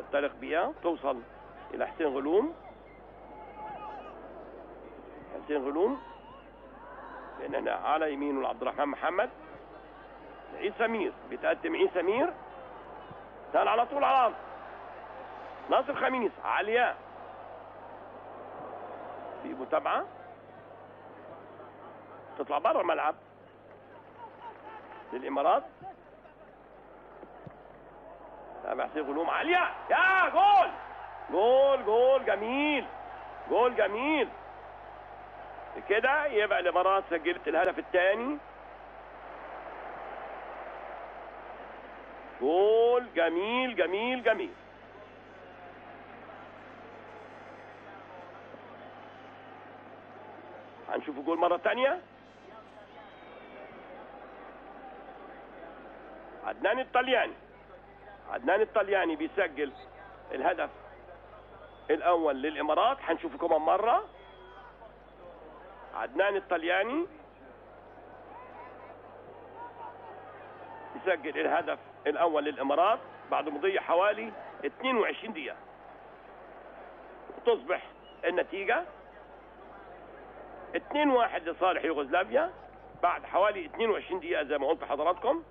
ينطلق بها توصل إلى حسين غلوم. حسين غلوم لأن على يمينه عبد الرحمن محمد. عيسى مير بيتقدم عيسى مير سهل على طول على الأرض. ناصر خميس علياء في متابعة. تطلع بره الملعب. للإمارات. حسين غلوم علياء يا جول! جول جول جميل! جول جميل! كده يبقى الامارات سجلت الهدف الثاني. جول جميل جميل جميل! هنشوف الجول مرة تانية عدنان الطلياني. عدنان الطلياني بيسجل الهدف الأول للإمارات. هنشوفه كمان مرة. عدنان الطلياني يسجل الهدف الأول للإمارات بعد مضي حوالي 22 دقيقة. تصبح النتيجة 2-1 لصالح يوغوسلافيا بعد حوالي 22 دقيقة زي ما قلت لحضراتكم.